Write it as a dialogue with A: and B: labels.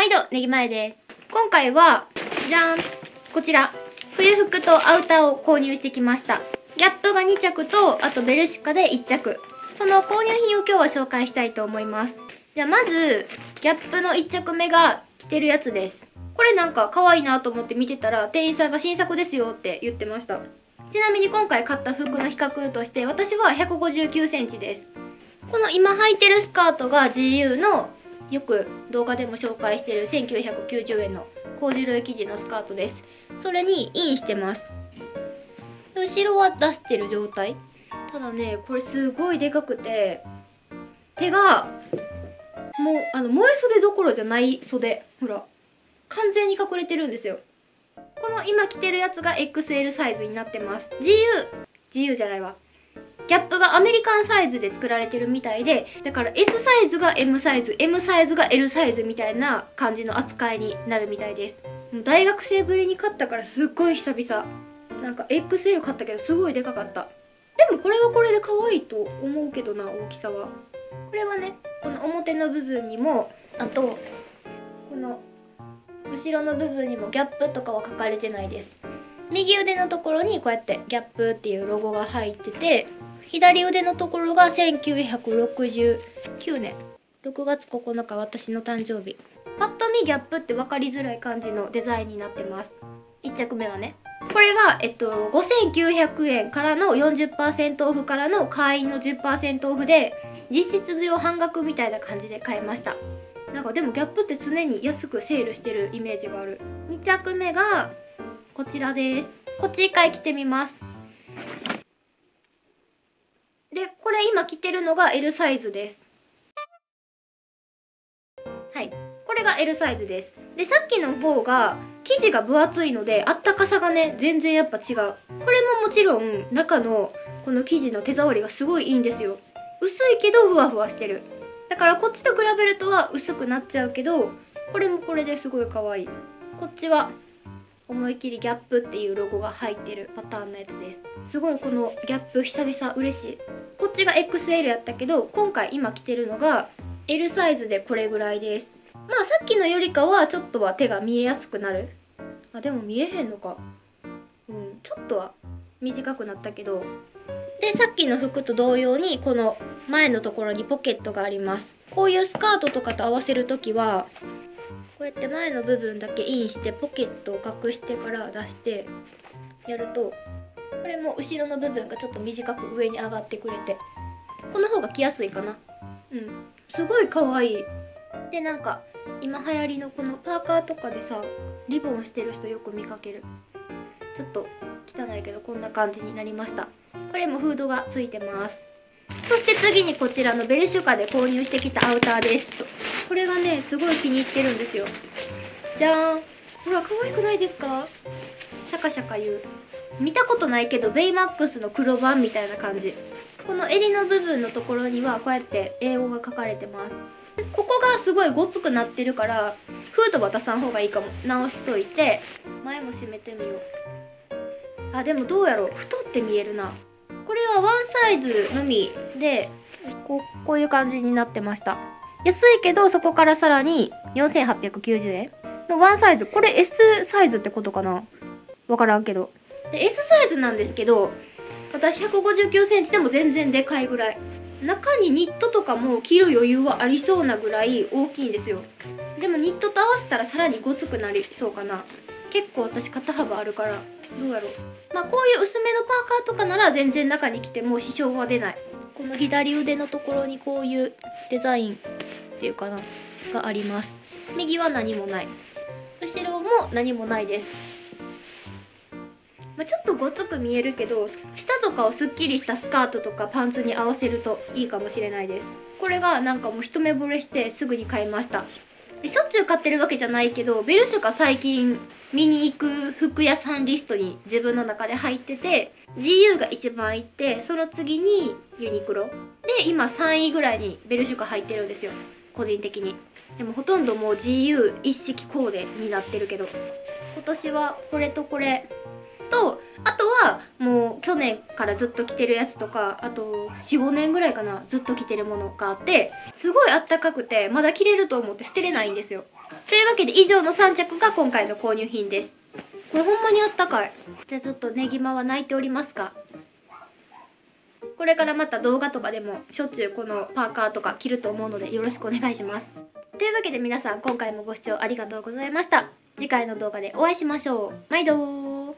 A: 毎度、ネギ前です。今回は、じゃんこちら、冬服とアウターを購入してきました。ギャップが2着と、あとベルシカで1着。その購入品を今日は紹介したいと思います。じゃあまず、ギャップの1着目が着てるやつです。これなんか可愛いなと思って見てたら、店員さんが新作ですよって言ってました。ちなみに今回買った服の比較として、私は159センチです。この今履いてるスカートが GU のよく動画でも紹介してる1990円のコーデュロイ生地のスカートです。それにインしてます。後ろは出してる状態。ただね、これすごいでかくて、手が、もう、あの、萌え袖どころじゃない袖。ほら。完全に隠れてるんですよ。この今着てるやつが XL サイズになってます。GU、GU じゃないわ。ギャップがアメリカンサイズで作られてるみたいで、だから S サイズが M サイズ、M サイズが L サイズみたいな感じの扱いになるみたいです。もう大学生ぶりに買ったからすっごい久々。なんか XL 買ったけどすごいでかかった。でもこれはこれで可愛いと思うけどな、大きさは。これはね、この表の部分にも、あと、この後ろの部分にもギャップとかは書かれてないです。右腕のところにこうやってギャップっていうロゴが入ってて、左腕のところが1969年。6月9日私の誕生日。パッと見ギャップって分かりづらい感じのデザインになってます。1着目はね。これが、えっと、5900円からの40%オフからの会員の10%オフで実質上半額みたいな感じで買いました。なんかでもギャップって常に安くセールしてるイメージがある。2着目がこちらです。こっち一回着てみます。今着てるのが L サイズです。はい。これが L サイズです。で、さっきの方が生地が分厚いので、あったかさがね、全然やっぱ違う。これももちろん中のこの生地の手触りがすごいいいんですよ。薄いけどふわふわしてる。だからこっちと比べるとは薄くなっちゃうけど、これもこれですごい可愛い。こっちは思い切りギャップっていうロゴが入ってるパターンのやつです。すごいこのギャップ久々嬉しい。こっちが XL やったけど、今回今着てるのが L サイズでこれぐらいです。まあさっきのよりかはちょっとは手が見えやすくなる。あ、でも見えへんのか。うん、ちょっとは短くなったけど。で、さっきの服と同様にこの前のところにポケットがあります。こういうスカートとかと合わせるときは、こうやって前の部分だけインしてポケットを隠してから出してやるとこれも後ろの部分がちょっと短く上に上がってくれて。この方が着やすいかな。うん。すごい可愛い。でなんか今流行りのこのパーカーとかでさリボンしてる人よく見かける。ちょっと汚いけどこんな感じになりました。これもフードがついてます。そして次にこちらのベルシュカで購入してきたアウターです。これがねすごい気に入ってるんですよ。じゃーん。ほら可愛くないですか？シャカシャカ言う見たことないけどベイマックスの黒版みたいな感じ。この襟の部分のところにはこうやって英語が書かれてます。ここがすごいごつくなってるからフードは出さん方がいいかも。直しといて前も閉めてみよう。あでもどうやろう。太って見えるな。これはワンサイズのみでこうこういう感じになってました。安いけどそこからさらに4890円のワンサイズ。これ S サイズってことかな？わからんけど。で S サイズなんですけど私159センチでも全然でかいぐらい。中にニットとかも着る余裕はありそうなぐらい大きいんですよ。でもニットと合わせたらさらにごつくなりそうかな。結構私肩幅あるからどうやろう。まあこういう薄めのパーカーとかなら全然中に着ても支障は出ない。この左腕のところにこういうデザインっていうかながあります。右は何もない。後ろも何もないです。まあ、ちょっとごつく見えるけど下とかをすっきりしたスカートとかパンツに合わせるといいかもしれないです。これがなんかもう一目惚れしてすぐに買いました。でしょっちゅう買ってるわけじゃないけどベルシュが最近見に行く服屋さんリストに自分の中で入ってて GU が一番いってその次にユニクロ。で今3位ぐらいにベルシュが入ってるんですよ。個人的に。でもほとんどもう GU 一式コーデになってるけど。今年はこれとこれとあとはもう去年からずっと着てるやつとかあと45年ぐらいかなずっと着てるものがあってすごいあったかくてまだ着れると思って捨てれないんですよ。というわけで以上の3着が今回の購入品です。これほんまにあったかい。じゃあちょっとネギマは泣いておりますか。これからまた動画とかでもしょっちゅうこのパーカーとか着ると思うのでよろしくお願いします。というわけで皆さん今回もご視聴ありがとうございました。次回の動画でお会いしましょう。毎度